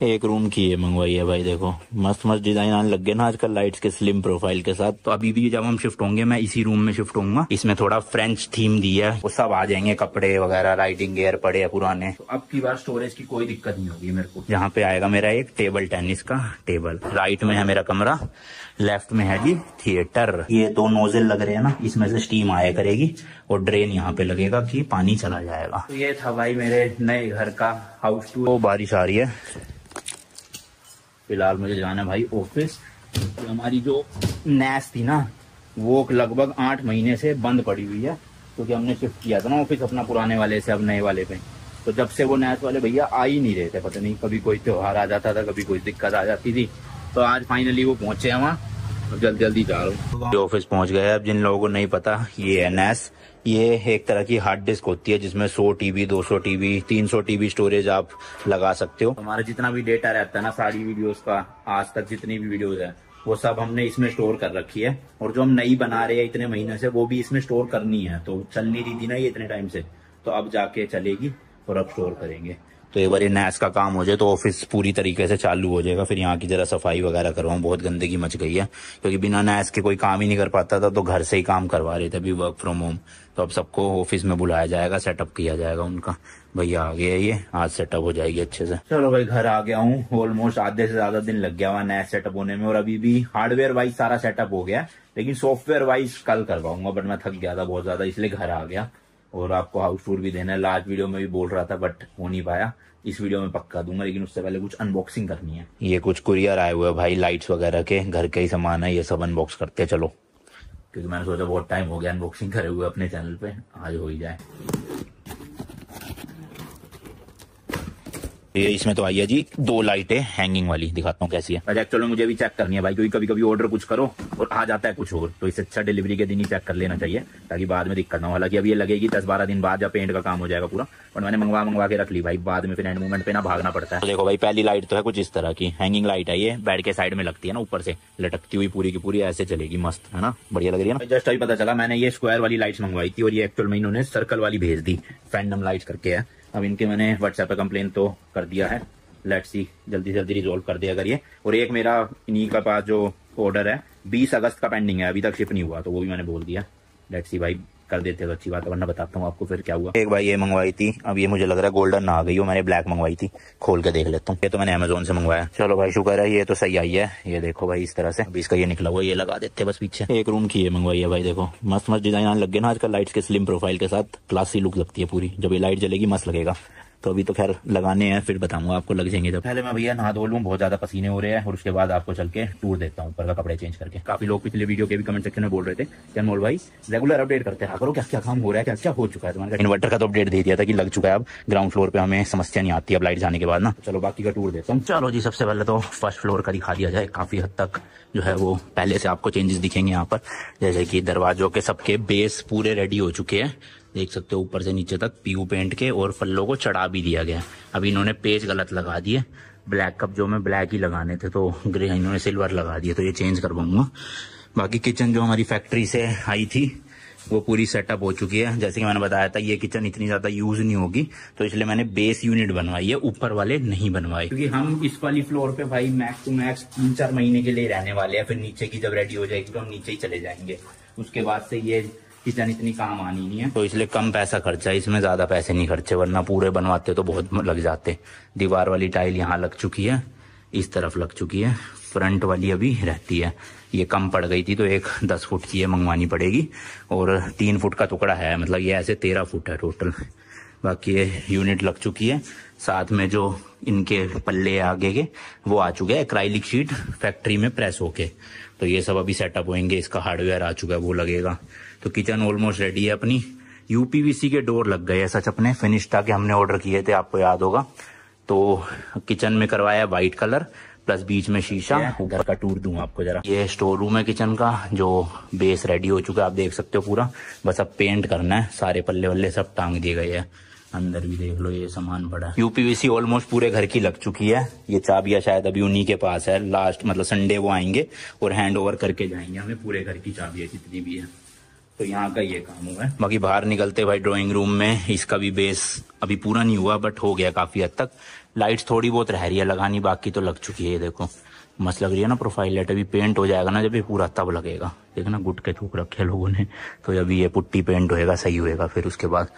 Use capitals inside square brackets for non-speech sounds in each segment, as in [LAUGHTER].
एक रूम की ये मंगवाई है भाई देखो। मस्त मस्त डिज़ाइन आने लग गए ना आजकल लाइट्स के स्लिम प्रोफ़ाइल के साथ। तो अभी भी जब हम शिफ्ट होंगे मैं इसी रूम में शिफ्ट होऊँगा। इसमें थोड़ा फ्रेंच थीम दी है। वो सब आ जाएँगे कपड़े वगैरह राइडिंग गेयर पड़े हैं पुराने। तो अब की बार स्टोरेज की कोई दिक्कत नहीं होगी मेरे को। यहाँ पे आएगा मेरा एक टेबल टेनिस का टेबल राइट में है मेरा कमरा लेफ़्ट में है जी थिएटर ये दो नोजल लग रहे हैं ना इसमें से स्टीम आया करेगी और ड्रेन यहाँ पे लगेगा कि पानी चला जाएगा। तो ये था भाई मेरे नए घर का हाउस टू बारिश आ रही है। फ़िलहाल मुझे जाना है भाई ऑफ़िस। हमारी जो नैस थी ना, वो लगभग आठ महीने से बंद पड़ी हुई है। क्योंकि तो हमने शिफ्ट किया था ना ऑफ़िस अपना पुराने वाले से, अब नए वाले पे। तो जब से वो नैस वाले भैया आ ही नहीं रहे थे, पता नहीं कभी कोई त्योहार आ जाता था, कभी कोई दिक्कत आ जाती थी। तो आज फाइनली वो पहुँचे हैं वहाँ। जल्दी जल्दी जा रहा हूँ। ऑफ़िस पहुँच गए अब जिन लोगों को नहीं पता ये है नैस ये एक तरह की हार्ड डिस्क होती है जिसमें 100 टीबी 200 टीबी 300 टीबी स्टोरेज आप लगा सकते हो। हमारा जितना भी डेटा रहता है ना सारी वीडियोस का आज तक जितनी भी वीडियोस है वो सब हमने इसमें स्टोर कर रखी है। और जो हम नई बना रहे हैं इतने महीने से वो भी इसमें स्टोर करनी है। तो चल नहीं रही थी ना ये इतने टाइम से तो अब जाके चलेगी और अब स्टोर करेंगे। तो एक बार ये नैस का काम हो जाए तो ऑफ़िस पूरी तरीके से चालू हो जाएगा। फिर यहाँ की जरा सफ़ाई वगैरह करवाऊँ, बहुत गंदगी मच गई है। क्योंकि बिना नैस के कोई काम ही नहीं कर पाता था तो घर से ही काम करवा रहे थे अभी वर्क फ्रॉम होम तो अब सबको ऑफ़िस में बुलाया जाएगा सेटअप किया जाएगा उनका। भैया आ गया ये, आज सेटअप हो जाएगी अच्छे से। चलो भाई, घर आ गया हूँ। ऑलमोस्ट आधे से ज़्यादा दिन लग गया हुआ नया सेटअप होने में। और अभी भी हार्डवेयर वाइज सारा सेटअप हो गया, लेकिन सॉफ्टवेयर वाइज कल करवाऊँगा बट मैं थक गया था बहुत ज़्यादा, इसलिए घर आ गया। और आपको हाउस टूर भी देना है। लास्ट वीडियो में भी बोल रहा था बट हो नहीं पाया। इस वीडियो में पक्का दूँगा लेकिन उससे पहले कुछ अनबॉक्सिंग करनी है। ये कुछ कुरियर आए हुए भाई लाइट्स वगैरह के घर के ही सामान है ये सब अनबॉक्स करते चलो। क्योंकि मैंने सोचा बहुत टाइम हो गया अनबॉक्सिंग करे हुए अपने चैनल पे आज हो ही जाए। ये इसमें तो आई है जी दो लाइटें हैंगिंग वाली दिखाता हूँ कैसी है। एक्चुअल में मुझे भी चेक करनी है भाई क्योंकि कभी कभी ऑर्डर कुछ करो और आ जाता है कुछ और तो इससे अच्छा डिलीवरी के दिन ही चेक कर लेना चाहिए ताकि बाद में दिक्कत ना हो। हालाँकि अब ये लगेगी दस बारह दिन बाद जब पेंट का काम हो जाएगा पूरा और मैंने मंगवा मंगवा के रख ली भाई बाद में फिर एंड मूवमेंट पे ना भागना पड़ता है। तो देखो भाई पहली लाइट तो है कुछ इस तरह की हैंगिंग लाइट है ये बेड के साइड में लगती है ना ऊपर से लटकती हुई पूरी की पूरी ऐसे चलेगी मस्त है ना? बढ़िया लग रही है ना? जस्ट अभी पता चला मैंने ये स्क्वायर वाली लाइट्स मंगवाई थी और ये एक्चुअल में इन्होंने सर्कल वाली भेज दी फैंडम लाइट करके है। अब इनके मैंने व्हाट्सएप पे कंप्लेन तो कर दिया है। लेट्स सी जल्दी जल्दी रिजोल्व कर दिया करिए और एक मेरा इन्हीं का पास जो ऑर्डर है 20 अगस्त का पेंडिंग है, अभी तक शिप नहीं हुआ तो वो भी मैंने बोल दिया। लेट्स सी भाई कर देते तो अच्छी बात है, वरना बताता हूँ आपको फिर क्या हुआ। एक भाई ये मंगवाई थी, अब ये मुझे लग रहा है गोल्डन ना आ गई हो, मैंने ब्लैक मंगवाई थी, खोल के देख लेता हूँ। ये तो मैंने अमेजोन से मंगवाया। चलो भाई, शुक्र है, ये तो सही आई है। ये देखो भाई, इस तरह से। अभी इसका ये निकला हुआ, ये लगा देते बस पीछे। एक रूम की ये मंगवाई है भाई, देखो। मस्त मस्त डिज़ाइन लग गए ना आजकल लाइट्स के स्लिम प्रोफ़ाइल के साथ। क्लासी लुक लगती है पूरी। जब ये लाइट जलेगी, मस्त लगेगा। तो अभी तो खैर लगाने हैं फिर बताऊँगा आपको लग जाएँगे जब। पहले मैं भैया नहा धो लूँ बहुत ज़्यादा पसीने हो रहे हैं और उसके बाद आपको चल के टूर देता हूँ ऊपर का कपड़े चेंज करके। काफ़ी लोग पिछले वीडियो के भी कमेंट सेक्शन में बोल रहे थे क्या मोल भाई रेगुलर अपडेट करते हैं। करो क्या क्या काम हो रहा है क्या क्या हो चुका है तुम्हारा इन्वर्टर का तो अपडेट दे दिया था कि लग चुका है अब ग्राउंड फ्लोर पे हमें समस्या नहीं आती अब लाइट जाने के बाद ना। चलो बाकी का टूर देता हूँ। चलो जी सबसे पहले तो फ़र्स्ट फ्लोर का दिखा दिया जाए। काफ़ी हद तक जो है वो पहले से आपको चेंजेस दिखेंगे यहाँ पर। जैसे कि दरवाजों के सबके बेस पूरे रेडी हो चुके हैं। देख सकते हो, ऊपर से नीचे तक पीयू पेंट के और पल्लों को चढ़ा भी दिया गया अभी इन्होंने पेज गलत लगा दिए। ब्लैक कप जो में ब्लैक ही लगाने थे तो ग्रे, इन्होंने सिल्वर लगा दिए तो ये चेंज करवाऊँगा। बाकी किचन जो हमारी फैक्ट्री से आई थी, वो पूरी सेटअप हो चुकी है। जैसे कि मैंने बताया था, ये किचन इतनी ज़्यादा यूज़ नहीं होगी तो इसलिए मैंने बेस यूनिट बनवाई है, ऊपर वाले नहीं बनवाए। क्योंकि हम इस वाली फ्लोर पे भाई मैक्स टू मैक्स तीन चार महीने के लिए रहने वाले हैं, फिर नीचे की जब रेडी हो जाएगी तो हम नीचे ही चले जाएँगे। उसके बाद से ये किचन इतनी काम आनी नहीं है। तो इसलिए कम पैसा खर्चा इसमें ज़्यादा पैसे नहीं खर्चे, वरना पूरे बनवाते तो बहुत लग जाते। दीवार वाली टाइल यहाँ लग चुकी है, इस तरफ़ लग चुकी है, फ्रंट वाली अभी रहती है। ये कम पड़ गई थी तो एक दस फुट की ये मंगवानी पड़ेगी, और तीन फुट का टुकड़ा है मतलब ये ऐसे तेरह फुट है टोटल बाकी ये यूनिट लग चुकी है, साथ में जो इनके पल्ले आगे के, वो आ चुके हैं क्राइलिक शीट फैक्ट्री में प्रेस होके। तो ये सब अभी सेटअप होंगे इसका हार्डवेयर आ चुका है, वो लगेगा। तो किचन ऑलमोस्ट रेडी है अपनी। यूपीवीसी के डोर लग गए सच अपने। फिनिश था कि हमने ऑर्डर किए थे आपको याद होगा। तो किचन में करवाया व्हाइट कलर प्लस बीच में शीशा। घर का टूर दूँ आपको जरा। ये स्टोर रूम है किचन का जो बेस रेडी हो चुका है आप देख सकते हो पूरा। बस अब पेंट करना है सारे पल्ले वल्ले सब टांग दिए गए हैं। अंदर भी देख लो ये सामान पड़ा है। यूपीवीसी ऑलमोस्ट पूरे घर की लग चुकी है। ये चाबिया शायद अभी उन्हीं के पास है। लास्ट मतलब संडे वो आएँगे और हैंड ओवर करके जाएँगे हमें पूरे घर की चाबियाँ जितनी भी है। तो यहाँ का ये काम हुआ है। बाकी बाहर निकलते भाई ड्राइंग रूम में, इसका भी बेस अभी पूरा नहीं हुआ बट हो गया काफ़ी हद तक। लाइट्स थोड़ी बहुत रह रही है, लगानी बाकी तो लग चुकी है देखो। मस्त लग रही है ना प्रोफ़ाइल लाइट अभी पेंट हो जाएगा ना जब ये पूरा, तब लगेगा। देखना गुट के थूक रखे लोगों ने तो अभी ये पुट्टी पेंट होएगा, सही होएगा फिर उसके बाद।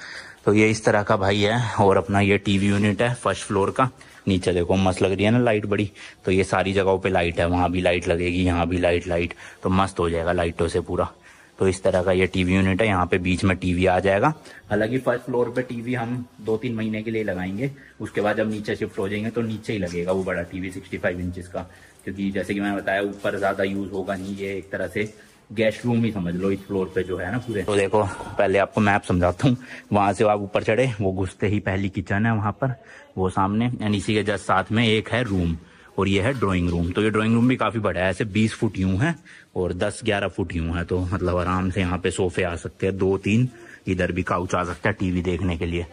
तो ये इस तरह का भाई है, और अपना ये टीवी यूनिट है फ़र्स्ट फ्लोर का। नीचे देखो, मस्त लग रही है ना लाइट बड़ी। तो ये सारी जगहों पे लाइट है, वहाँ भी लाइट लगेगी, यहाँ भी लाइट लाइट तो मस्त हो जाएगा लाइटों से पूरा। तो इस तरह का ये टीवी यूनिट है, यहाँ पे बीच में टीवी आ जाएगा। हालाँकि फ़र्स्ट फ्लोर पे टीवी हम दो तीन महीने के लिए लगाएँगे, उसके बाद जब नीचे शिफ्ट हो जाएँगे तो नीचे ही लगेगा वो बड़ा टीवी 65 इंचेस का। क्योंकि जैसे कि मैंने बताया, ऊपर ज़्यादा यूज़ होगा नहीं, ये एक तरह से गेस्ट रूम ही समझ लो, इस फ्लोर पे जो है ना पूरे। तो देखो, पहले आपको मैप समझाता हूँ। वहाँ से आप ऊपर चढ़े, वो घुसते ही पहली किचन है वहाँ पर, वो सामने एंड इसी के जस्ट साथ में एक है रूम और ये है ड्राइंग रूम तो ये ड्राइंग रूम भी काफ़ी बड़ा है, ऐसे बीस फुट यूँ है और दस ग्यारह फुट यूँ है तो मतलब आराम से यहाँ पे सोफे आ सकते हैं, दो तीन, इधर भी काउच आ सकता है टीवी देखने के लिए।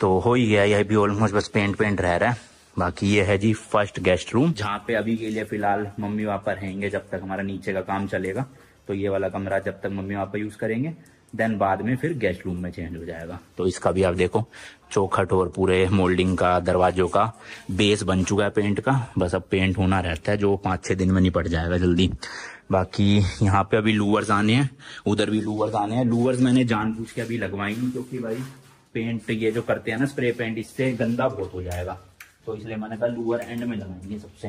तो हो ही गया, यह भी ऑलमोस्ट बस पेंट पेंट रह रहा है। बाकी ये है जी फ़र्स्ट गेस्ट रूम जहाँ पे अभी के लिए फ़िलहाल मम्मी पापा रहेंगे जब तक हमारा नीचे का काम चलेगा तो ये वाला कमरा जब तक मम्मी पापा यूज़ करेंगे। देन बाद में फिर गेस्ट रूम में चेंज हो जाएगा। तो इसका भी आप देखो, चौखट और पूरे मोल्डिंग का, दरवाजों का बेस बन चुका है पेंट का। बस अब पेंट होना रहता है, जो पाँच छह दिन में निपट जाएगा जल्दी। बाकी यहाँ पे अभी लूवर्स आने हैं, उधर भी लूवर्स आने हैं। लूवर्स मैंने जानबूझ के अभी लगवाई नहीं, क्योंकि भाई पेंट ये जो करते हैं ना स्प्रे पेंट इससे गंदा बहुत हो जाएगा। तो इसलिए मैंने कहा लूवर एंड में लगाएँगे सबसे।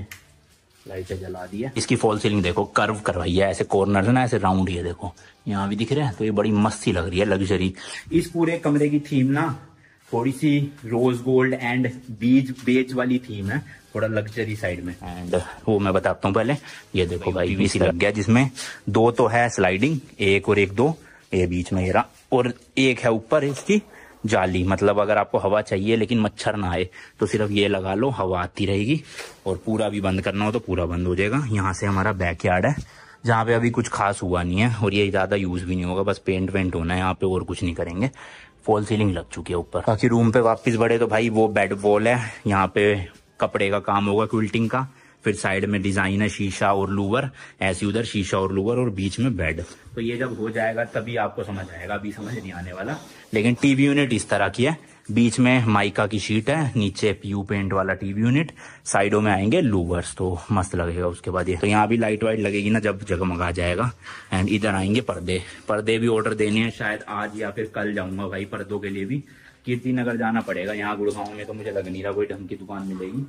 लाइटें जला दी है। इसकी फॉल सीलिंग देखो कर्व करवाई है ऐसे कॉर्नर है ना ऐसे राउंड है देखो। यहाँ भी दिख रहे हैं तो ये बड़ी मस्ती लग रही है लग्जरी इस पूरे कमरे की थीम ना थोड़ी सी rose gold and beige beige वाली थीम है थोड़ा लग्जरी साइड में। एंड वो मैं बताता हूँ पहले ये देखो भाई पीवीसी लग गया जिसमें दो तो है स्लाइडिंग एक और एक दो ये बीच में ये रहा और एक है ऊपर इसकी जाली। मतलब अगर आपको हवा चाहिए लेकिन मच्छर ना आए तो सिर्फ़ ये लगा लो, हवा आती रहेगी और पूरा भी बंद करना हो तो पूरा बंद हो जाएगा। यहाँ से हमारा बैक यार्ड है, जहाँ पे अभी कुछ खास हुआ नहीं है और ये ज़्यादा यूज़ भी नहीं होगा, बस पेंट वेंट होना है, यहाँ पे और कुछ नहीं करेंगे। फॉल सीलिंग लग चुकी है ऊपर। बाकी रूम पे वापस बढ़े तो भाई वो बेड वॉल है, यहाँ पे कपड़े का काम होगा, क्विल्टिंग का। फिर साइड में डिज़ाइन है शीशा और लूवर, ऐसी उधर शीशा और लूवर और बीच में बेड। तो ये जब हो जाएगा तभी आपको समझ आएगा, अभी समझ नहीं आने वाला। लेकिन टीवी यूनिट इस तरह की है। बीच में माइका की शीट है, नीचे पीयू पेंट वाला टीवी यूनिट, साइडों में आएँगे लूवर्स तो मस्त लगेगा उसके बाद ये। तो यहाँ भी लाइट वाइट लगेगी ना जब जगमगा जाएगा। एंड इधर आएँगे पर्दे। पर्दे भी ऑर्डर देने हैं शायद आज या फिर कल जाऊँगा भाई पर्दों के लिए भी। कीर्ति नगर जाना पड़ेगा, यहाँ गुड़गांव में तो मुझे लग नहीं रहा कोई ढंग की दुकान मिलेगी।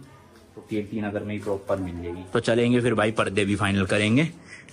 तो तीन नगर में ही प्रॉपर मिल जाएगी। तो चलेंगे फिर भाई, पर्दे भी फाइनल करेंगे।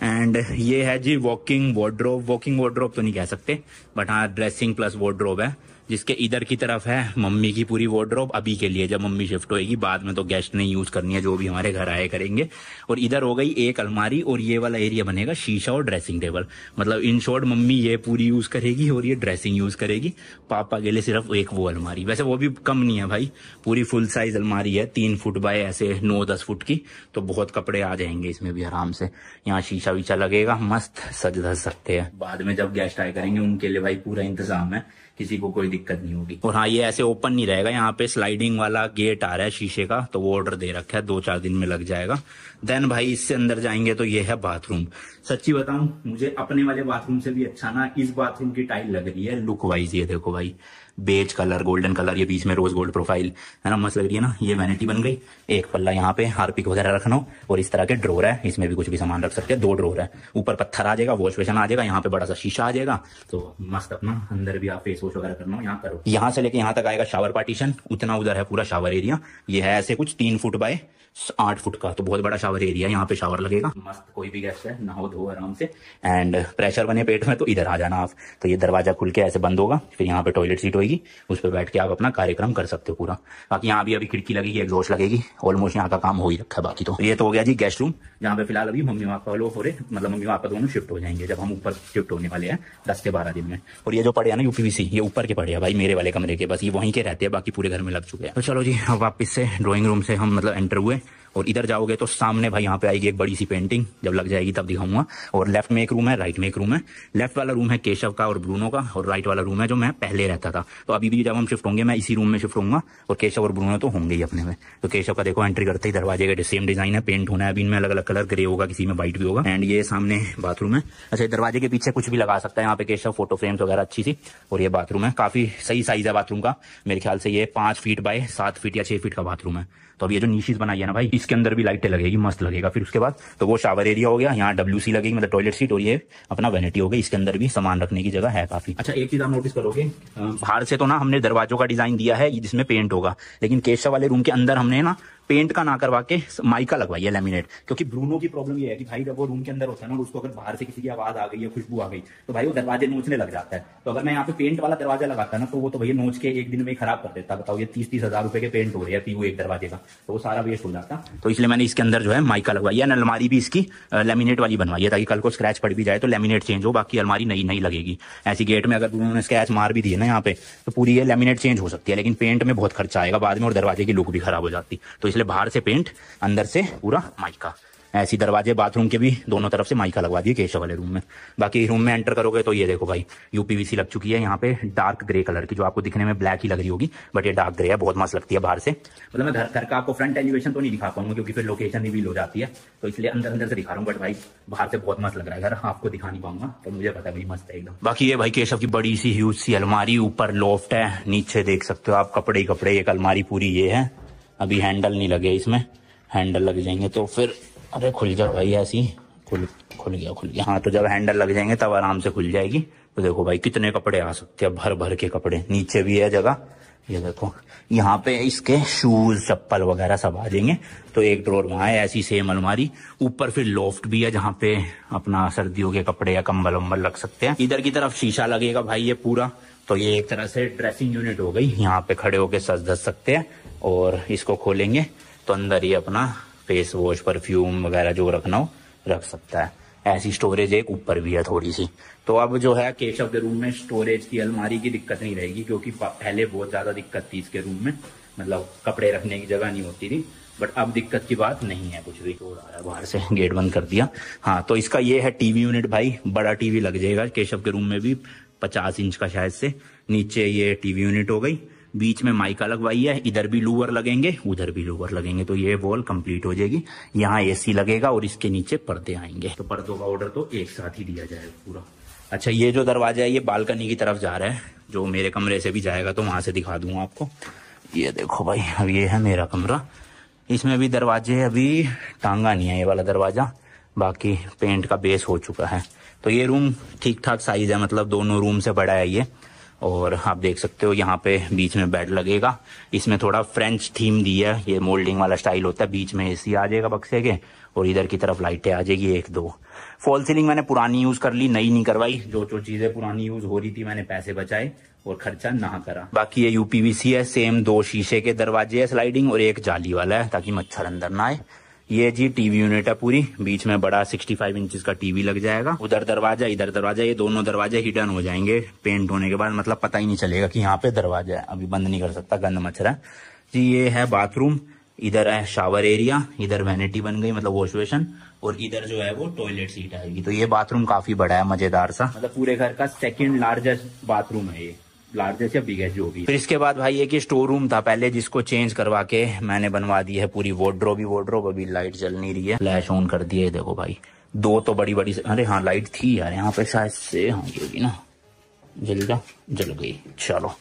एंड ये है जी वॉकिंग वार्ड्रोब वॉकिंग वार्ड्रोब तो नहीं कह सकते बट हाँ ड्रेसिंग प्लस वार्ड्रोब है। जिसके इधर की तरफ़ है मम्मी की पूरी वार्ड्रोब अभी के लिए, जब मम्मी शिफ्ट होएगी, बाद में तो गेस्ट नहीं यूज़ करनी है, जो भी हमारे घर आए करेंगे। और इधर हो गई एक अलमारी और ये वाला एरिया बनेगा शीशा और ड्रेसिंग टेबल मतलब इन शॉर्ट मम्मी ये पूरी यूज़ करेगी और ये ड्रेसिंग यूज़ करेगी। पापा के लिए सिर्फ़ एक वो अलमारी। वैसे वो भी कम नहीं है भाई। पूरी फुल साइज़ अलमारी है, तीन फुट बाय ऐसे नौ दस फुट की। तो बहुत कपड़े आ जाएँगे इसमें भी आराम से। यहाँ शीशा वीशा लगेगा, मस्त सज धज सकते हैं। बाद में जब गेस्ट आए करेंगे, उनके लिए भाई पूरा इंतज़ाम है। किसी को कोई दिक्कत नहीं होगी। और हाँ ये ऐसे ओपन नहीं रहेगा। यहाँ पे स्लाइडिंग वाला गेट आ रहा है शीशे का तो वो ऑर्डर दे रखा है। दो चार दिन में लग जाएगा। देन भाई इससे अंदर जाएँगे तो ये है बाथरूम सच्ची बताऊ, मुझे अपने वाले बाथरूम से भी अच्छा ना, इस बाथरूम की टाइल लग रही है लुक वाइज ये देखो भाई। बेज कलर गोल्डन कलर ये बीच में रोज गोल्ड प्रोफ़ाइल है ना, मस्त लग रही है ना, ये वैनिटी बन गई। एक पल्ला यहाँ पे, हार्पिक वगैरह रखना हो, और इस तरह के ड्रोर है, इसमें भी कुछ भी सामान रख सकते हैं, दो ड्रोर है। ऊपर पत्थर आ जाएगा वॉश बेसन आ जाएगा, यहाँ पे बड़ा सा शीशा आ जाएगा। तो मस्त अपना, अंदर भी आप फेस वॉश वगैरह करना हो, यहाँ करो। यहाँ से लेके यहाँ तक आएगा शावर पार्टीशन उतना उधर है पूरा शावर एरिया ये है ऐसे कुछ तीन फुट बाय आठ फुट का तो बहुत बड़ा शावर एरिया यहाँ पे शावर लगेगा। मस्त कोई भी गेस्ट है, नहाओ धो आराम से एंड प्रेशर बने पेट में तो इधर आ जाना आप। तो ये दरवाज़ा खुल के ऐसे बंद होगा, फिर यहाँ पे टॉयलेट सीट होगी। उस पर बैठ के आप अपना कार्यक्रम कर सकते हो पूरा। बाकी यहाँ भी अभी खिड़की लगेगी एग्जॉस्ट लगेगी। ऑलमोस्ट यहाँ का काम हो ही रखा है बाकी तो। ये तो हो गया जी गेस्ट रूम जहाँ पे फ़िलहाल अभी मम्मी पापा लोग हो रहे मतलब मम्मी पापा दोनों शिफ्ट हो जाएँगे, जब हम ऊपर शिफ्ट होने वाले हैं, दस से बारह दिन में। और ये जो पड़े ना यूपीवीसी ये ऊपर के पड़े हैं भाई, मेरे वाले कमरे के। बस ये वहीं के रहते हैं, बाकी पूरे घर में लग चुके हैं। तो चलो जी वापिस से ड्रॉइंग रूम से हम मतलब एंटर हुए। और इधर जाओगे तो सामने भाई यहाँ पे आएगी एक बड़ी सी पेंटिंग जब लग जाएगी तब दिखाऊँगा। और लेफ़्ट में एक रूम है राइट में एक रूम है। लेफ़्ट वाला रूम है केशव का और ब्रूनो का। और राइट वाला रूम है जो मैं पहले रहता था। तो अभी भी जब हम शिफ्ट होंगे, मैं इसी रूम में शिफ्ट होंगे और केशव और ब्रूनो तो होंगे ही अपने में। तो केशव का देखो एंट्री करते ही दरवाजे का सेम डिज़ाइन है पेंट होना है, अभी इनमें अलग अलग कलर ग्रे होगा, किसी में व्हाइट भी होगा। एंड ये सामने बाथरूम है। अच्छा दरवाजे के पीछे कुछ भी लगा सकता है यहाँ पे केशव फ़ोटो फ्रेम्स वगैरह अच्छी सी। और ये बाथरूम है। काफ़ी सही साइज़ है बाथरूम का। मेरे ख्याल से ये पाँच फीट बाय सात फीट या छह फीट का बाथरूम है। तो अब ये जो नीशीज बनाई है ना भाई, इसके अंदर भी लाइटें लगेगी, मस्त लगेगा। फिर उसके बाद तो वो शावर एरिया हो गया, यहाँ डब्ल्यू सी लगेगी मतलब टॉयलेट सीट और ये अपना वेनिटी हो गई। इसके अंदर भी सामान रखने की जगह है काफ़ी। अच्छा एक चीज़ आप नोटिस करोगे बाहर से तो ना हमने दरवाजों का डिज़ाइन दिया है जिसमें पेंट होगा, लेकिन केशव वाले रूम के अंदर हमने ना पेंट का ना करवा के माइका लगवाई है लेमिनेट क्योंकि ब्रूनो की प्रॉब्लम ये है कि भाई जब वो रूम के अंदर होता है ना उसको अगर बाहर से किसी की आवाज़ आ गई या खुशबू आ गई तो भाई वो दरवाजे नोचने लग जाता है। तो अगर मैं यहाँ पे पेंट वाला दरवाज़ा लगाता ना तो वो तो भैया नोच के एक दिन में खराब कर देता। बताओ, ये तीस तीस हज़ार रुपए के पेंट हो रहे हैं वो एक दरवाजे का तो वो सारा वेस्ट हो जाता। तो इसलिए मैंने इसके अंदर जो है माइका लगवाई है अलमारी भी इसकी लेमिनेट वाली बनवाई है, ताकि कल को स्क्रैच पड़ भी जाए तो लेमिनेट चेंज हो, बाकी अलमारी नई नहीं लगेगी। ऐसी गेट में अगर उन्होंने स्क्रैच मार भी दिए ना यहाँ पे तो पूरी ये लेमिनेट चेंज हो सकती है, लेकिन पेंट में बहुत खर्चा आएगा, बाद में और दरवाजे की लुक भी खराब हो जाती। तो इसलिए बाहर से पेंट, अंदर से पूरा माइका। ऐसी दरवाजे, बाथरूम के भी दोनों तरफ़ से माइका लगवा दिए केशव वाले रूम में। बाकी रूम में एंटर करोगे तो ये देखो भाई यूपीवीसी लग चुकी है, यहाँ पे डार्क ग्रे कलर की, जो आपको दिखने में ब्लैक ही लग रही होगी बट ये डार्क ग्रे है, बहुत मस्त लगती है बाहर से। मतलब मैं घर घर का आपको फ्रंट एलिवेशन तो नहीं दिखा पाऊँगा, क्योंकि फिर लोकेशन रिवील हो जाती है। तो इसलिए अंदर अंदर से दिखा रहा हूँ बट भाई, बाहर से बहुत मस्त लग रहा है घर, आपको दिखा नहीं पाऊँगा तो मुझे पता भाई, मस्त है एकदम। बाकी ये भाई केशव की बड़ी सी ह्यूज सी अलमारी, ऊपर लोफ्ट है, नीचे देख सकते हो आप, कपड़े ही कपड़े, एक अलमारी पूरी ये है। अभी हैंडल नहीं लगे इसमें। हैंडल लग जाएँगे तो फिर, अरे खुल जा भाई ऐसी खुल खुल गया खुल गया। हाँ तो जब हैंडल लग जाएँगे तब आराम से खुल जाएगी। तो देखो भाई, कितने कपड़े आ सकते हैं भर भर के कपड़े। नीचे भी है जगह। ये देखो, यहाँ पे इसके शूज़ चप्पल वगैरह सब आ जाएँगे। तो एक ड्रोर वहाँ है ऐसी सेम अलमारी। ऊपर फिर लॉफ्ट भी है, जहाँ पे अपना सर्दियों के कपड़े या कंबल वम्बल लग सकते हैं। इधर की तरफ़ शीशा लगेगा भाई ये पूरा। तो ये एक तरह से ड्रेसिंग यूनिट हो गई। यहाँ पे खड़े होके सज धस सकते हैं। और इसको खोलेंगे तो अंदर ही अपना फेस वॉश परफ्यूम वगैरह जो रखना हो, रख सकता है। ऐसी स्टोरेज एक ऊपर भी है थोड़ी सी। तो अब जो है, केशव के रूम में स्टोरेज की अलमारी की दिक्कत नहीं रहेगी, क्योंकि पहले बहुत ज़्यादा दिक्कत थी इसके रूम में। मतलब कपड़े रखने की जगह नहीं होती थी बट अब दिक्कत की बात नहीं है कुछ भी। आ रहा बाहर से गेट बंद कर दिया। हाँ तो इसका ये है टीवी यूनिट भाई, बड़ा टीवी लग जाएगा। केशव के रूम में भी पचास इंच का शायद से नीचे ये टीवी यूनिट हो गई। बीच में माइका लगवाई है इधर भी लूवर लगेंगे, उधर भी लूवर लगेंगे तो ये वॉल कंप्लीट हो जाएगी। यहाँ एसी लगेगा और इसके नीचे पर्दे आएँगे। तो पर्दों का ऑर्डर तो एक साथ ही दिया जाएगा पूरा। अच्छा ये जो दरवाज़ा है, ये बालकनी की तरफ़ जा रहा है, जो मेरे कमरे से भी जाएगा तो वहाँ से दिखा दूँगा आपको। ये देखो भाई, अब ये है मेरा कमरा। इसमें भी दरवाजे अभी टांगा नहीं है ये वाला दरवाज़ा। बाकी पेंट का बेस हो चुका है। तो ये रूम ठीक ठाक साइज़ है मतलब दोनों रूम से बड़ा है ये। और आप देख सकते हो यहाँ पे बीच में बेड लगेगा। इसमें थोड़ा फ्रेंच थीम दी है। ये मोल्डिंग वाला स्टाइल होता है। बीच में एसी आ जाएगा बक्से के और इधर की तरफ़ लाइटें आ जाएगी एक दो। फॉल सीलिंग मैंने पुरानी यूज़ कर ली, नई नहीं करवाई। जो जो चीज़ें पुरानी यूज़ हो रही थी मैंने पैसे बचाए और खर्चा ना करा। बाकी ये यूपीवीसी है। सेम दो शीशे के दरवाजे है स्लाइडिंग और एक जाली वाला है ताकि मच्छर अंदर ना आए। ये जी टीवी यूनिट है पूरी। बीच में बड़ा 65 इंचेस का टीवी लग जाएगा। उधर दरवाज़ा, इधर दरवाज़ा, ये दोनों दरवाजे हिडन हो जाएँगे। पेंट होने के बाद मतलब पता ही नहीं चलेगा कि यहाँ पे दरवाज़ा है। अभी बंद नहीं कर सकता, गंद मच्छर है। जी, ये है बाथरूम इधर है शावर एरिया इधर वैनिटी बन गई मतलब वॉश बेसन और इधर जो है वो टॉयलेट सीट आएगी। तो ये बाथरूम काफ़ी बड़ा है, मज़ेदार सा। मतलब पूरे घर का सेकंड लार्जेस्ट बाथरूम है ये। लार्जेस्ट या बिगेस्ट जो भी फिर इसके बाद भाई एक स्टोर रूम था पहले जिसको चेंज करवा के मैंने बनवा दी है पूरी वोड्रो भी वोड्रो अभी लाइट जल नहीं रही है। फ्लैश ऑन कर दिया है देखो भाई। दो तो बड़ी बड़ी अरे हाँ लाइट थी यार यहाँ पे शायद से हाँ ये ना। जल जा जल गई। चलो।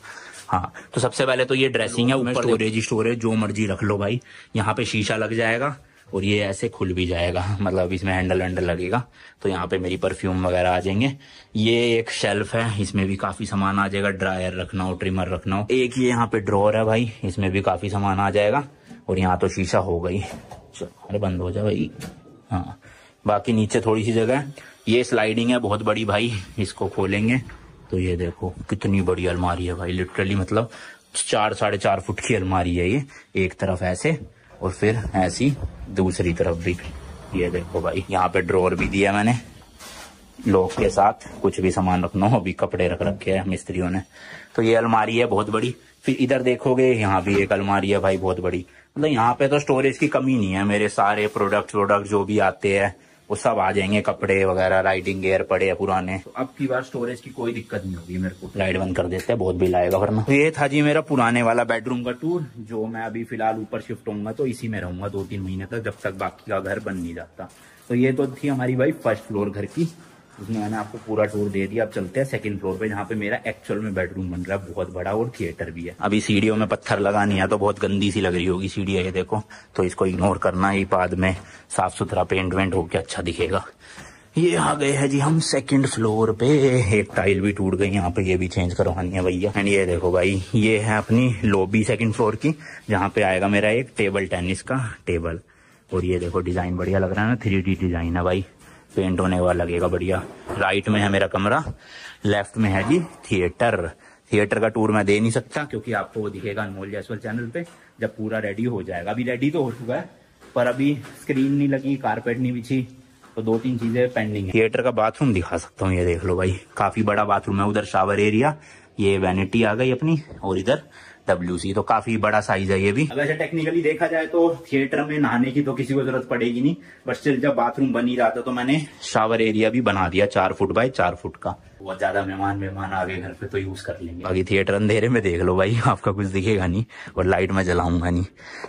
हाँ तो सबसे पहले तो ये ड्रेसिंग है ऊपर स्टोरेज स्टोरेज जो मर्ज़ी रख लो भाई। यहाँ पे शीशा लग जाएगा। और ये ऐसे खुल भी जाएगा मतलब इसमें हैंडल वैंडल लगेगा तो यहाँ पे मेरी परफ्यूम वगैरह आ जाएँगे। ये एक शेल्फ है, इसमें भी काफ़ी सामान आ जाएगा ड्रायर रखना हो ट्रिमर रखना हो। एक ये यहाँ पे ड्रॉर है भाई, इसमें भी काफ़ी सामान आ जाएगा, और यहाँ तो शीशा हो गई। अरे बंद हो जाए भाई। हाँ बाकी नीचे थोड़ी सी जगह है। ये स्लाइडिंग है, बहुत बड़ी भाई, इसको खोलेंगे। तो ये देखो, कितनी बड़ी अलमारी है भाई लिटरली मतलब चार, साढ़े चार फुट की अलमारी है ये, एक तरफ़ ऐसे। और फिर ऐसी दूसरी तरफ़ भी। ये देखो भाई, यहाँ पे ड्रॉर भी दिया मैंने। लोग के साथ कुछ भी सामान रखना हो, अभी कपड़े रख रखे हैं मिस्त्रियों ने। तो ये अलमारी है बहुत बड़ी। फिर इधर देखोगे, यहाँ भी एक अलमारी है भाई, बहुत बड़ी। मतलब यहाँ पे तो स्टोरेज की कमी नहीं है मेरे सारे प्रोडक्ट वोडक्ट जो भी आते हैं। वो सब आ जाएँगे कपड़े वगैरह राइडिंग गेयर पड़े हैं पुराने। तो अब की बार स्टोरेज की कोई दिक्कत नहीं होगी मेरे को। राइड बंद कर देते हैं बहुत बिल आएगा वरना। तो ये था जी मेरा पुराने वाला बेडरूम का टूर जो मैं अभी फ़िलहाल ऊपर शिफ्ट होऊँगा तो इसी में रहूँगा दो तीन महीने तक जब तक बाकी का घर बन नहीं जाता। तो ये तो थी हमारी भाई फ़र्स्ट फ्लोर घर की। उसमें मैंने आपको पूरा टूर दे दिया। अब चलते हैं सेकंड फ्लोर पे, जहाँ पे मेरा एक्चुअल में बेडरूम बन रहा है, बहुत बड़ा और थिएटर भी है। अभी सीढ़ियों में पत्थर लगानी है तो बहुत गंदी सी लग रही होगी सीढ़ी ये देखो। तो इसको इग्नोर करना ही बाद में साफ़ सुथरा पेंट वेंट होके अच्छा दिखेगा। ये आ गए हैं जी हम सेकंड फ्लोर पे। एक टाइल भी टूट गई, यहाँ पे ये भी चेंज करवानी है भैया। एंड ये देखो भाई, ये है अपनी लॉबी सेकंड फ्लोर की, जहाँ पे आएगा मेरा एक टेबल टेनिस का टेबल और ये देखो डिज़ाइन बढ़िया लग रहा है ना थ्री डिज़ाइन है भाई। पेंट होने वाला लगेगा बढ़िया। राइट में है मेरा कमरा लेफ़्ट में है जी थिएटर थिएटर का टूर मैं दे नहीं सकता क्योंकि आपको वो दिखेगा अनमोल जैसवल चैनल पे, जब पूरा रेडी हो जाएगा। अभी रेडी तो हो चुका है, पर अभी स्क्रीन नहीं लगी कारपेट नहीं बिछी तो दो तीन चीज़ें पेंडिंग है। थिएटर का बाथरूम दिखा सकता हूँ, ये देख लो भाई। काफ़ी बड़ा बाथरूम है, उधर शावर एरिया ये वैनिटी आ गई अपनी, और इधर डब्ल्यू तो काफ़ी बड़ा साइज़ है ये भी। अगर टेक्निकली देखा जाए तो थिएटर में नहाने की तो किसी को ज़रूरत पड़ेगी नहीं बट स्टिल जब बाथरूम बन ही रहा था तो मैंने शावर एरिया भी बना दिया चार फुट बाय चार फुट का। बहुत ज़्यादा मेहमान मेहमान आ गए घर पे तो यूज़ कर लेंगे। बाकी थिएटर अंधेरे में देख लो भाई आपका कुछ दिखेगा नहीं और लाइट में जलाऊँगा नहीं।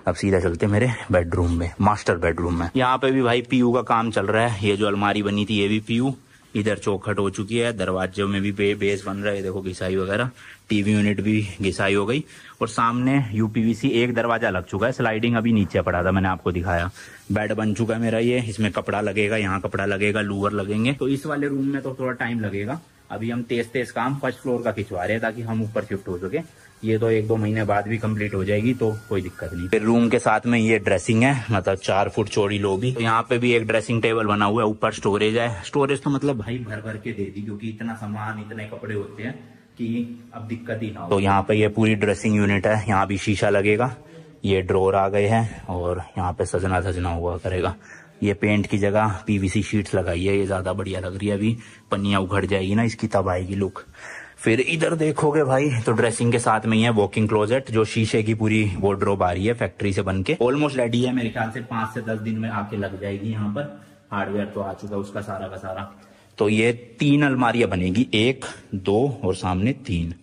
अब सीधा चलते मेरे बेडरूम में मास्टर बेडरूम में। यहाँ पे भी भाई पीयू का काम चल रहा है ये जो अलमारी बनी थी ये भी पीयू इधर चौखट हो चुकी है दरवाजे में भी बे, बेस बन रहा है देखो घिसाई वगैरह। टीवी यूनिट भी घिसाई हो गई और सामने यूपीवीसी एक दरवाज़ा लग चुका है। स्लाइडिंग अभी नीचे पड़ा था, मैंने आपको दिखाया। बेड बन चुका है मेरा ये, इसमें कपड़ा लगेगा, यहाँ कपड़ा लगेगा, लूअर लगेंगे। तो इस वाले रूम में तो थोड़ा टाइम लगेगा। अभी हम तेज तेज काम फ़र्स्ट फ्लोर का खिंचवा रहे हैं ताकि हम ऊपर शिफ्ट हो सके। ये तो एक दो महीने बाद भी कंप्लीट हो जाएगी तो कोई दिक्कत नहीं। फिर रूम के साथ में ये ड्रेसिंग है मतलब चार फुट चौड़ी लोबी तो यहाँ पे भी एक ड्रेसिंग टेबल बना हुआ है, ऊपर स्टोरेज है। स्टोरेज तो मतलब भाई भर भर के दे दी, क्योंकि इतना सामान, इतने कपड़े होते हैं। कि अब दिक्कत ही ना हो। तो यहाँ पे ये पूरी ड्रेसिंग यूनिट है, यहाँ भी शीशा लगेगा, ये ड्रोर आ गए हैं और यहाँ पे सजना सजना हुआ करेगा। ये पेंट की जगह पीवीसी शीट्स लगाई है, ये ज़्यादा बढ़िया लग रही है अभी, पन्निया उखड़ जाएगी ना, इसकी तब आएगी लुक फिर इधर देखोगे भाई तो ड्रेसिंग के साथ में ही है वॉकिंग क्लोजेट जो शीशे की पूरी वार्ड्रोब आ रही है फैक्ट्री से बन के ऑलमोस्ट रेडी है, मेरे ख्याल से पाँच से दस दिन में आके लग जाएगी यहाँ पर। हार्डवेयर तो आ चुका है, उसका सारा का सारा। तो ये तीन अलमारियाँ बनेगी, एक, दो और सामने तीन।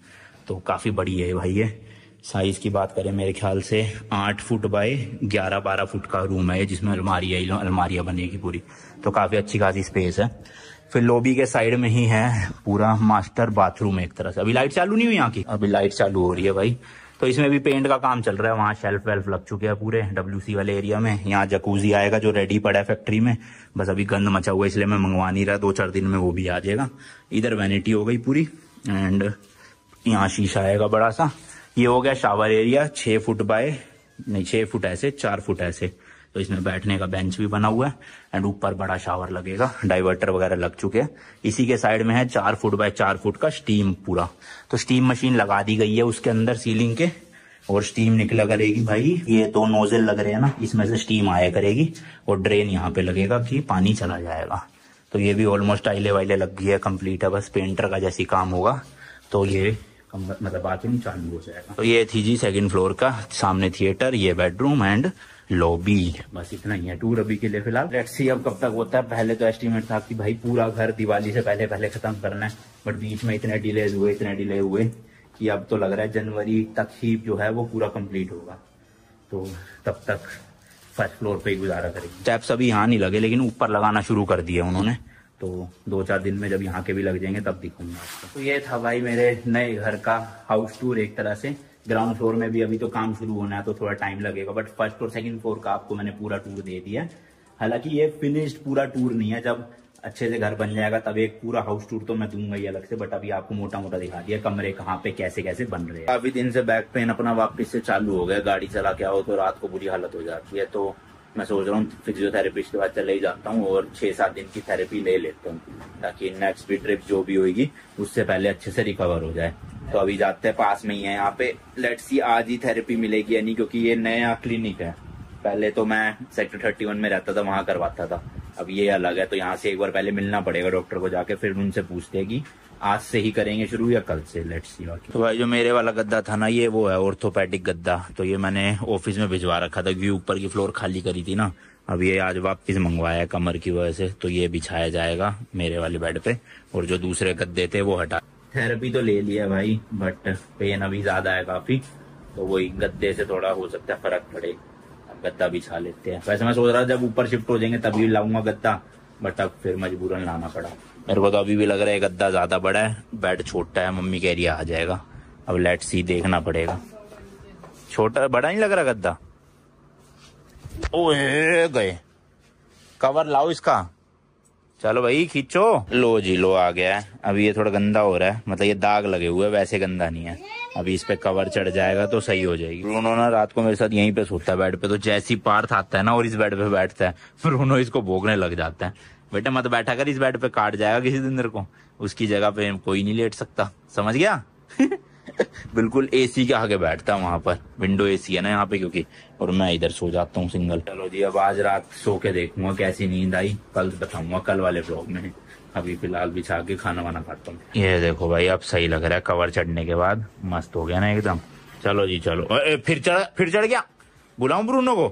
तो काफ़ी बड़ी है भाई ये। साइज़ की बात करें, मेरे ख्याल से आठ फुट बाय ग्यारह, बारह फुट का रूम है जिसमें अलमारी अलमारियाँ बनेगी पूरी। तो काफ़ी अच्छी खासी स्पेस है। फिर लॉबी के साइड में ही है पूरा मास्टर बाथरूम एक तरह से। अभी लाइट चालू नहीं हुई यहाँ की? अभी लाइट चालू हो रही है भाई। तो इसमें भी पेंट का काम चल रहा है, वहाँ शेल्फ वेल्फ लग चुके हैं पूरे डब्ल्यू वाले एरिया में, यहाँ जकूजी आएगा जो रेडी पड़ा है फैक्ट्री में, बस अभी गंद मचा हुआ है, इसलिए मैं मंगवा नहीं रहा दो चार दिन में वो भी आ जाएगा। इधर वैनिटी हो गई पूरी एंड यहाँ शीशा आएगा बड़ा सा। ये हो गया शावर एरिया छह फुट बाय नहीं, छह फुट ऐसे, चार फुट ऐसे। तो इसमें बैठने का बेंच भी बना हुआ है एंड ऊपर बड़ा शावर लगेगा डाइवर्टर वगैरह लग चुके हैं। इसी के साइड में है चार फुट बाय चार फुट का स्टीम पूरा। तो स्टीम मशीन लगा दी गई है उसके अंदर सीलिंग के, और स्टीम निकला करेगी भाई। ये दो नोजल लग रहे हैं ना, इसमें से स्टीम आया करेगी, और ड्रेन यहाँ पे लगेगा कि पानी चला जाएगा। तो ये भी ऑलमोस्ट आइले वाइले लग गई है कंप्लीट है, बस पेंटर का जैसी काम होगा। तो ये मतलब बाथरूम चालू हो जाएगा। तो ये थी जी सेकंड फ्लोर का, सामने थिएटर ये बेडरूम एंड लॉबी बस इतना ही है टूर अभी के लिए फ़िलहाल। लेट्स सी अब कब तक होता है। पहले तो एस्टिमेट था कि भाई पूरा घर दिवाली से पहले पहले खत्म करना है। बट बीच में इतने डिले हुए इतने डिले हुए कि अब तो लग रहा है जनवरी तक ही जो है वो पूरा कंप्लीट होगा। तो तब तक फ़र्स्ट फ्लोर पे ही गुजारा करेंगे। स्टेप्स अभी यहाँ नहीं लगे लेकिन ऊपर लगाना शुरू कर दिया उन्होंने। तो दो चार दिन में जब यहाँ के भी लग जाएँगे तब दिखूँगा आपको। तो ये था भाई मेरे नए घर का हाउस टूर एक तरह से। ग्राउंड फ्लोर में भी अभी तो काम शुरू होना है तो थोड़ा टाइम लगेगा बट फ़र्स्ट और सेकंड फ्लोर का आपको मैंने पूरा टूर दे दिया। हालाँकि ये फिनिश्ड पूरा टूर नहीं है, जब अच्छे से घर बन जाएगा, तब एक पूरा हाउस टूर तो मैं दूँगा ही अलग से बट अभी आपको मोटा मोटा दिखा दिया, कमरे कहाँ पे कैसे कैसे बन रहे हैं। काफ़ी दिन से बैक पेन अपना वापस से चालू हो गया, गाड़ी चला के आओ तो रात को बुरी हालत हो जाती है तो मैं सोच रहा हूँ फिजियोथेरेपिस्ट के बाद चले ही जाता हूँ और छह सात दिन की थेरेपी ले लेता हूँ, ताकि नेक्स्ट भी ट्रिप जो भी होगी उससे पहले अच्छे से रिकवर हो जाए। तो अभी जाते हैं, पास में ही है। यहाँ पे लेट सी आज ही थेरेपी मिलेगी यानी क्योंकि ये नया क्लिनिक है। पहले तो मैं सेक्टर थर्टी वन में रहता था, वहाँ करवाता था। अब ये अलग है तो यहाँ से एक बार पहले मिलना पड़ेगा डॉक्टर को जाके, फिर उनसे पूछते हैं कि आज से ही करेंगे शुरू या कल से लेट्स सी बाकी। तो भाई, जो मेरे वाला गद्दा था ना, ये वो है ऑर्थोपेडिक गद्दा। तो ये मैंने ऑफ़िस में भिजवा रखा था क्योंकि ऊपर की फ्लोर खाली करी थी ना। अब ये आज वापस मंगवाया कमर की वजह से तो ये बिछाया जाएगा मेरे वाले बेड पे। और जो दूसरे गद्दे थे, वो हटा थेरेपी तो ले लिया भाई बट पेन अभी ज़्यादा है काफ़ी तो वही गद्दे से थोड़ा हो सकता है फ़र्क पड़े। अब गद्दा बिछा लेते हैं। वैसे मैं सोच रहा जब ऊपर शिफ्ट हो जाएँगे तभी लाऊँगा गद्दा बट अब फिर मजबूरन लाना पड़ा। मेरे को तो अभी भी लग रहा है गद्दा ज़्यादा बड़ा है बेड छोटा है, मम्मी कह रही आ जाएगा। अब लेट सी देखना पड़ेगा। छोटा, बड़ा नहीं लग रहा गद्दा? ओए, गए। कवर लाओ इसका। चलो भाई, खींचो। लो जी, लो, आ गया है। अभी ये थोड़ा गंदा हो रहा है। मतलब ये दाग लगे हुए वैसे गंदा नहीं है। अभी इस पे कवर चढ़ जाएगा तो सही हो जाएगी। रोनो ना रात को मेरे साथ यहीं पे सोता है बेड पे तो जैसी पार्थ आता है ना, और इस बेड पे बैठता है। रोनो इसको भोगने लग जाता है। बेटा, मत बैठा कर, इस बेड पे काट जाएगा किसी दिन को। उसकी जगह पे कोई नहीं लेट सकता। समझ गया? [LAUGHS] बिल्कुल एसी के आगे बैठता वहाँ पर। विंडो एसी है ना यहाँ पे क्योंकि और मैं इधर सो जाता हूँ सिंगल चलो जी अब आज रात सो के देखूँगा कैसी नींद आई। कल बताऊँगा कल वाले ब्लॉग में। अभी फ़िलहाल बिछा के खाना वाना खाता हूँ। ये देखो भाई अब सही लग रहा है कवर चढ़ने के बाद मस्त हो गया ना एकदम। चलो जी चलो। ए, फिर चढ़ फिर चढ़ गया? बुलाऊ ब्रूनो को?